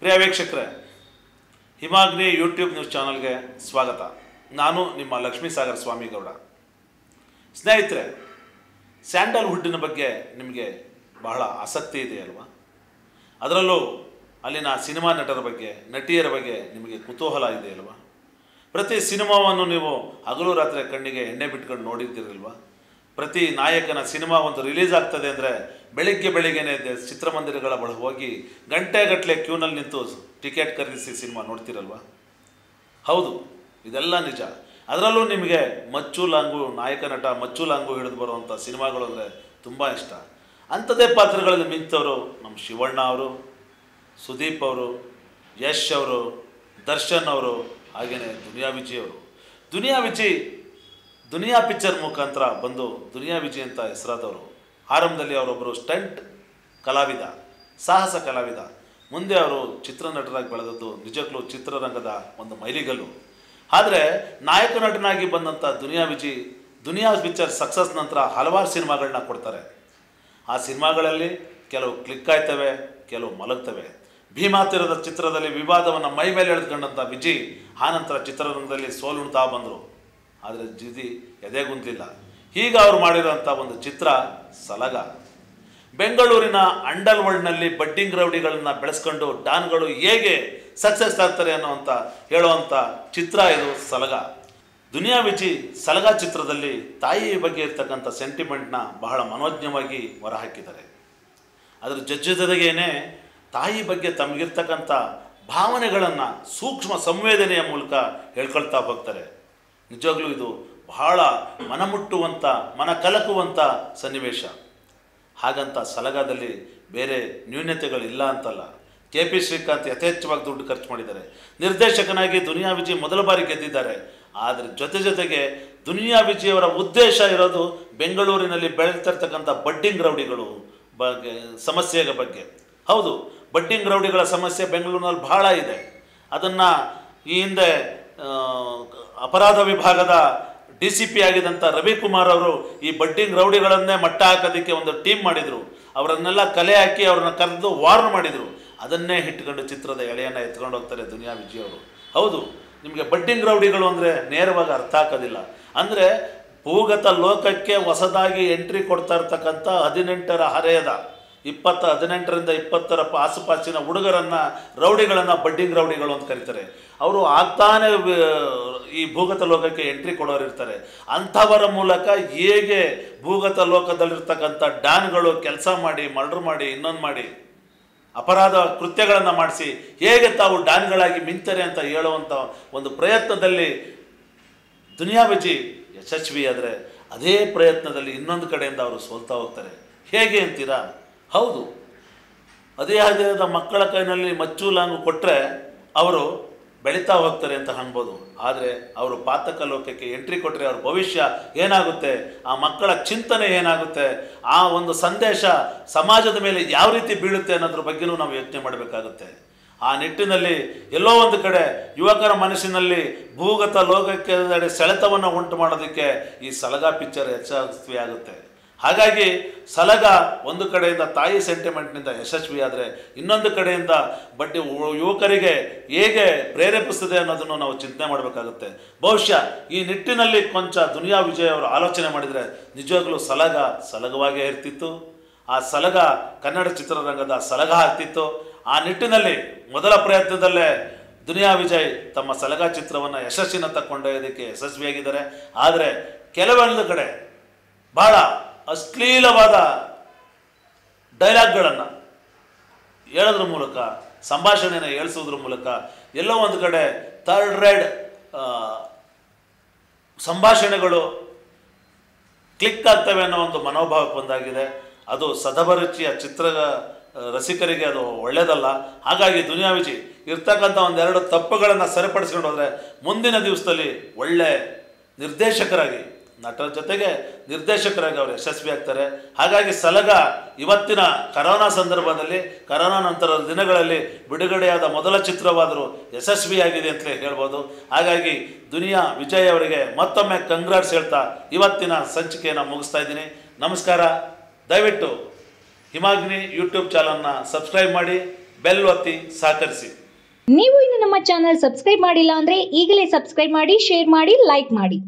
ಪ್ರಿಯ ವೀಕ್ಷಕರೇ, ಹಿಮಾಗ್ನಿ YouTube news ಚಾನಲ್ಗೆ ಸ್ವಾಗತ. ನಾನು ನಿಮ್ಮ ಲಕ್ಷ್ಮೀ ಸ್ವಾಮಿ ಸ್ವಾಮಿಗೌಡ. ಸ್ನೇಹಿತರೆ ಸ್ಯಾಂಡಲ್ವುಡ್ಡಿನ ಬಗ್ಗೆ ನಿಮಗೆ ಬಹಳ ಆಸಕ್ತಿ ಇದೆ ಅಲ್ವಾ? ಅದರಲ್ಲೂ ಅಲ್ಲಿನ ಸಿನಿಮಾ ನಟರ ಬಗ್ಗೆ, ನಟಿಯರ ಬಗ್ಗೆ ನಿಮಗೆ ಕುತೂಹಲ ಇದೆ ಅಲ್ವಾ? ಪ್ರತಿ ಸಿನಿಮಾವನ್ನು ನೀವು ಹಗಲು ರಾತ್ರಿ ಕಣ್ಣಿಗೆ ಎಣ್ಣೆ ಬಿಟ್ಕೊಂಡು ನೋಡಿದ್ದೀರಲ್ವಾ ಪ್ರತಿ ನಾಯಕನ ಸಿನಿಮಾ ಒಂದು ರಿಲೀಸ್ ಆಗ್ತದೆ ಅಂದರೆ ಬೆಳಿಗ್ಗೆ ಬೆಳಿಗ್ಗೆನೇ ಚಿತ್ರಮಂದಿರಗಳ ಬಳಿ ಹೋಗಿ ಗಂಟೆಗಟ್ಟಲೆ ಕ್ಯೂನಲ್ಲಿ ನಿಂತು ಟಿಕೆಟ್ ಖರೀದಿಸಿ ಸಿನಿಮಾ ನೋಡ್ತೀರಲ್ವಾ? ಹೌದು, ಇದೆಲ್ಲ ನಿಜ. ಅದರಲ್ಲೂ ನಿಮಗೆ ಮಚ್ಚು ಲಾಂಗು, ನಾಯಕ ನಟ ಮಚ್ಚು ಲಾಂಗು ಹಿಡಿದು ಬರುವಂಥ ಸಿನಿಮಾಗಳು ಅಂದರೆ ತುಂಬ ಇಷ್ಟ. ಅಂಥದ್ದೇ ಪಾತ್ರಗಳಲ್ಲಿ ಮಿಂತವರು ನಮ್ಮ ಶಿವಣ್ಣ ಅವರು, ಸುದೀಪ್ ಅವರು, ಯಶ್ ಅವರು, ದರ್ಶನ್ ಅವರು ಹಾಗೆಯೇ ದುನಿಯಾ ವಿಜಯ್ ಅವರು. ದುನಿಯಾ ವಿಜಯ್ ದುನಿಯಾ ಪಿಕ್ಚರ್ ಮುಖಾಂತರ ಬಂದು ದುನಿಯಾ ವಿಜಯ್ ಅಂತ ಹೆಸರಾದವರು. ಆರಂಭದಲ್ಲಿ ಅವರೊಬ್ಬರು ಸ್ಟಂಟ್ ಕಲಾವಿದ, ಸಾಹಸ ಕಲಾವಿದ. ಮುಂದೆ ಅವರು ಚಿತ್ರನಟರಾಗಿ ಬೆಳೆದದ್ದು ನಿಜಕ್ಕೂ ಚಿತ್ರರಂಗದ ಒಂದು ಮೈಲಿಗಲ್ಲು. ಆದರೆ ನಾಯಕ ನಟನಾಗಿ ಬಂದಂಥ ದುನಿಯಾ ವಿಜಿ ದುನಿಯಾ ಪಿಕ್ಚರ್ ಸಕ್ಸಸ್ ನಂತರ ಹಲವಾರು ಸಿನಿಮಾಗಳನ್ನ ಕೊಡ್ತಾರೆ. ಆ ಸಿನಿಮಾಗಳಲ್ಲಿ ಕೆಲವು ಕ್ಲಿಕ್ ಆಯ್ತವೆ, ಕೆಲವು ಮಲಗ್ತವೆ. ಭೀಮಾತಿರದ ಚಿತ್ರದಲ್ಲಿ ವಿವಾದವನ್ನು ಮೈ ಮೇಲೆ ಎಳೆದುಕೊಂಡಂಥ ವಿಜಿ ಆನಂತರ ಚಿತ್ರರಂಗದಲ್ಲಿ ಸೋಲುಣ್ತಾ ಬಂದರು. ಆದರೆ ಜಿದಿ ಎದೆಗುಂದಲಿಲ್ಲ ಹೀಗೆ ಅವರು ಮಾಡಿರೋಂಥ ಒಂದು ಚಿತ್ರ ಸಲಗ. ಬೆಂಗಳೂರಿನ ಅಂಡಲ್ ವರ್ಲ್ಡ್ನಲ್ಲಿ ಬಡ್ಡಿಂಗ್ ರೌಡಿಗಳನ್ನು ಬೆಳೆಸ್ಕೊಂಡು ಡಾನ್ಗಳು ಹೇಗೆ ಸಕ್ಸಸ್ ಆಗ್ತಾರೆ ಅನ್ನೋವಂಥ ಹೇಳುವಂಥ ಚಿತ್ರ ಇದು ಸಲಗ. ದುನಿಯಾ ವಿಜಿ ಸಲಗ ಚಿತ್ರದಲ್ಲಿ ತಾಯಿ ಬಗ್ಗೆ ಇರ್ತಕ್ಕಂಥ ಸೆಂಟಿಮೆಂಟ್ನ ಬಹಳ ಮನೋಜ್ಞವಾಗಿ ಹೊರಹಾಕಿದ್ದಾರೆ. ಅದರ ಜಜ್ಜದಗೇನೆ ಜೊತೆಗೇನೆ ತಾಯಿ ಬಗ್ಗೆ ತಮಗಿರ್ತಕ್ಕಂಥ ಭಾವನೆಗಳನ್ನು ಸೂಕ್ಷ್ಮ ಸಂವೇದನೆಯ ಮೂಲಕ ಹೇಳ್ಕೊಳ್ತಾ ಹೋಗ್ತಾರೆ. ನಿಜವಾಗ್ಲೂ ಇದು ಬಹಳ ಮನಮುಟ್ಟುವಂಥ ಮನ ಕಲಕುವಂಥ ಸನ್ನಿವೇಶ. ಹಾಗಂತ ಸಲಗಾದಲ್ಲಿ ಬೇರೆ ನ್ಯೂನ್ಯತೆಗಳಿಲ್ಲ ಅಂತಲ್ಲ. ಕೆ ಪಿ ಶ್ರೀಕಾಂತ್ ಯಥೇಚ್ಛವಾಗಿ ದುಡ್ಡು ಖರ್ಚು ಮಾಡಿದ್ದಾರೆ. ನಿರ್ದೇಶಕನಾಗಿ ದುನಿಯಾ ವಿಜಯ್ ಮೊದಲ ಬಾರಿ ಗೆದ್ದಿದ್ದಾರೆ. ಆದರೆ ಜೊತೆ ಜೊತೆಗೆ ದುನಿಯಾ ವಿಜಯ್ ಅವರ ಉದ್ದೇಶ ಇರೋದು ಬೆಂಗಳೂರಿನಲ್ಲಿ ಬೆಳೆತಿರ್ತಕ್ಕಂಥ ಬಡ್ಡಿಂಗ್ ರೌಡಿಗಳು ಬಗ್ಗೆ, ಸಮಸ್ಯೆಯ ಬಗ್ಗೆ. ಹೌದು, ಬಡ್ಡಿಂಗ್ ರೌಡಿಗಳ ಸಮಸ್ಯೆ ಬೆಂಗಳೂರಿನಲ್ಲಿ ಬಹಳ ಇದೆ. ಅದನ್ನು ಈ ಹಿಂದೆ ಅಪರಾಧ ವಿಭಾಗದ ಡಿ ಸಿ ಪಿ ಆಗಿದ್ದಂಥ ರವಿಕುಮಾರ್ ಅವರು ಈ ಬಡ್ಡಿಂಗ್ ರೌಡಿಗಳನ್ನೇ ಮಟ್ಟ ಹಾಕೋದಕ್ಕೆ ಒಂದು ಟೀಮ್ ಮಾಡಿದರು. ಅವರನ್ನೆಲ್ಲ ಕಲೆ ಹಾಕಿ ಅವ್ರನ್ನ ಕರೆದು ವಾರ್ನ್ ಮಾಡಿದರು. ಅದನ್ನೇ ಇಟ್ಕೊಂಡು ಚಿತ್ರದ ಎಳೆಯನ್ನು ಎತ್ಕೊಂಡು ಹೋಗ್ತಾರೆ ದುನಿಯಾ ವಿಜಯ್ ಅವರು. ಹೌದು, ನಿಮಗೆ ಬಡ್ಡಿಂಗ್ ರೌಡಿಗಳು ಅಂದರೆ ನೇರವಾಗಿ ಅರ್ಥ ಆಗೋದಿಲ್ಲ ಅಂದರೆ ಭೂಗತ ಲೋಕಕ್ಕೆ ಹೊಸದಾಗಿ ಎಂಟ್ರಿ ಕೊಡ್ತಾ ಇರ್ತಕ್ಕಂಥ ಹದಿನೆಂಟರ ಹರೆಯದ, ಇಪ್ಪತ್ತ, ಹದಿನೆಂಟರಿಂದ ಇಪ್ಪತ್ತರ ಆಸುಪಾಸಿನ ಹುಡುಗರನ್ನು, ರೌಡಿಗಳನ್ನು ಬಡ್ಡಿಂಗ್ ರೌಡಿಗಳು ಅಂತ ಕರೀತಾರೆ. ಅವರು ಆಗ್ತಾನೆ ಈ ಭೂಗತ ಲೋಕಕ್ಕೆ ಎಂಟ್ರಿ ಕೊಡೋರು ಇರ್ತಾರೆ. ಅಂಥವರ ಮೂಲಕ ಹೇಗೆ ಭೂಗತ ಲೋಕದಲ್ಲಿರ್ತಕ್ಕಂಥ ಡ್ಯಾನ್ಗಳು ಕೆಲಸ ಮಾಡಿ, ಮರ್ಡರ್ ಮಾಡಿ, ಇನ್ನೊಂದು ಮಾಡಿ, ಅಪರಾಧ ಕೃತ್ಯಗಳನ್ನು ಮಾಡಿಸಿ, ಹೇಗೆ ತಾವು ಡಾನ್ಗಳಾಗಿ ಮಿಂತಾರೆ ಅಂತ ಹೇಳುವಂಥ ಒಂದು ಪ್ರಯತ್ನದಲ್ಲಿ ದುನಿಯಾ ಯಶಸ್ವಿ ಆದರೆ ಅದೇ ಪ್ರಯತ್ನದಲ್ಲಿ ಇನ್ನೊಂದು ಕಡೆಯಿಂದ ಅವರು ಸೋಲ್ತಾ ಹೋಗ್ತಾರೆ. ಹೇಗೆ ಅಂತೀರಾ? ಹೌದು. ಅದೇ ಆದ ಮಕ್ಕಳ ಕೈನಲ್ಲಿ ಮಚ್ಚು ಲಾಂಗು ಕೊಟ್ಟರೆ ಅವರು ಬೆಳೀತಾ ಹೋಗ್ತಾರೆ ಅಂತ ಅನ್ಬೋದು. ಆದರೆ ಅವರು ಪಾತಕ ಲೋಕಕ್ಕೆ ಎಂಟ್ರಿ ಕೊಟ್ಟರೆ ಅವ್ರ ಭವಿಷ್ಯ ಏನಾಗುತ್ತೆ? ಆ ಮಕ್ಕಳ ಚಿಂತನೆ ಏನಾಗುತ್ತೆ? ಆ ಒಂದು ಸಂದೇಶ ಸಮಾಜದ ಮೇಲೆ ಯಾವ ರೀತಿ ಬೀಳುತ್ತೆ ಅನ್ನೋದ್ರ ಬಗ್ಗೆನೂ ನಾವು ಯೋಚನೆ ಮಾಡಬೇಕಾಗುತ್ತೆ. ಆ ನಿಟ್ಟಿನಲ್ಲಿ ಎಲ್ಲೋ ಒಂದು ಕಡೆ ಯುವಕರ ಮನಸ್ಸಿನಲ್ಲಿ ಭೂಗತ ಲೋಕಕ್ಕೆ ಸೆಳೆತವನ್ನು ಉಂಟು ಮಾಡೋದಕ್ಕೆ ಈ ಸಲಗಾ ಪಿಕ್ಚರ್ ಹೆಚ್ಚಾಗಿ ಹಾಗಾಗಿ ಸಲಗ ಒಂದು ಕಡೆಯಿಂದ ತಾಯಿ ಸೆಂಟಿಮೆಂಟ್ನಿಂದ ಯಶಸ್ವಿಯಾದರೆ ಇನ್ನೊಂದು ಕಡೆಯಿಂದ ಬಟ್ ಯು- ಯುವಕರಿಗೆ ಹೇಗೆ ಪ್ರೇರೇಪಿಸ್ತದೆ ಅನ್ನೋದನ್ನು ನಾವು ಚಿಂತನೆ ಮಾಡಬೇಕಾಗುತ್ತೆ. ಬಹುಶಃ ಈ ನಿಟ್ಟಿನಲ್ಲಿ ಕೊಂಚ ದುನಿಯಾ ವಿಜಯ್ ಅವರು ಆಲೋಚನೆ ಮಾಡಿದರೆ ನಿಜವಾಗಲೂ ಸಲಗ ಸಲಗವಾಗೇ ಇರ್ತಿತ್ತು. ಆ ಸಲಗ ಕನ್ನಡ ಚಿತ್ರರಂಗದ ಸಲಗ ಆಗ್ತಿತ್ತು. ಆ ನಿಟ್ಟಿನಲ್ಲಿ ಮೊದಲ ಪ್ರಯತ್ನದಲ್ಲೇ ದುನಿಯಾ ವಿಜಯ್ ತಮ್ಮ ಸಲಗ ಚಿತ್ರವನ್ನು ಯಶಸ್ಸಿನ ತಕ್ಕೊಂಡೊಯ್ಯೋದಕ್ಕೆ ಯಶಸ್ವಿಯಾಗಿದ್ದಾರೆ. ಆದರೆ ಕೆಲವೊಂದು ಕಡೆ ಬಹಳ ಅಶ್ಲೀಲವಾದ ಡೈಲಾಗ್ಗಳನ್ನು ಹೇಳೋದ್ರ ಮೂಲಕ ಸಂಭಾಷಣೆಯನ್ನು ಹೇಳಿಸೋದ್ರ ಮೂಲಕ, ಎಲ್ಲೋ ಒಂದು ಕಡೆ ಥರ್ಡ್ ರೇಡ್ ಸಂಭಾಷಣೆಗಳು ಕ್ಲಿಕ್ ಆಗ್ತವೆ ಅನ್ನೋ ಒಂದು ಮನೋಭಾವಕ್ಕೆ ಬಂದಾಗಿದೆ. ಅದು ಸದಭರುಚಿಯ ಚಿತ್ರ ರಸಿಕರಿಗೆ ಅದು ಒಳ್ಳೆಯದಲ್ಲ ಹಾಗಾಗಿ ದುನಿಯಾ ವಿಜಿ ಇರ್ತಕ್ಕಂಥ ಒಂದೆರಡು ತಪ್ಪುಗಳನ್ನು ಸರಿಪಡಿಸ್ಕೊಂಡು ಹೋದರೆ ಮುಂದಿನ ದಿವಸದಲ್ಲಿ ಒಳ್ಳೆ ನಿರ್ದೇಶಕರಾಗಿ ನಟರ ಜೊತೆಗೆ ನಿರ್ದೇಶಕರಾಗಿ ಅವರು ಯಶಸ್ವಿ ಆಗ್ತಾರೆ. ಹಾಗಾಗಿ ಸಲಗ ಇವತ್ತಿನ ಕರೋನಾ ಸಂದರ್ಭದಲ್ಲಿ, ಕರೋನಾ ನಂತರದ ದಿನಗಳಲ್ಲಿ ಬಿಡುಗಡೆಯಾದ ಮೊದಲ ಚಿತ್ರವಾದರೂ ಯಶಸ್ವಿಯಾಗಿದೆ ಅಂತಲೇ ಹೇಳ್ಬೋದು. ಹಾಗಾಗಿ ದುನಿಯಾ ವಿಜಯ್ ಅವರಿಗೆ ಮತ್ತೊಮ್ಮೆ ಕಂಗ್ರಾಟ್ಸ್ ಹೇಳ್ತಾ ಇವತ್ತಿನ ಸಂಚಿಕೆಯನ್ನು ಮುಗಿಸ್ತಾ ಇದ್ದೀನಿ. ನಮಸ್ಕಾರ. ದಯವಿಟ್ಟು ಹಿಮಾಗ್ನಿ ಯೂಟ್ಯೂಬ್ ಚಾನಲ್ನ ಸಬ್ಸ್ಕ್ರೈಬ್ ಮಾಡಿ, ಬೆಲ್ ಒತ್ತಿ ಸಹಕರಿಸಿ. ನೀವು ಇನ್ನು ನಮ್ಮ ಚಾನಲ್ ಸಬ್ಸ್ಕ್ರೈಬ್ ಮಾಡಿಲ್ಲ ಅಂದ್ರೆ ಈಗಲೇ ಸಬ್ಸ್ಕ್ರೈಬ್ ಮಾಡಿ, ಶೇರ್ ಮಾಡಿ, ಲೈಕ್ ಮಾಡಿ.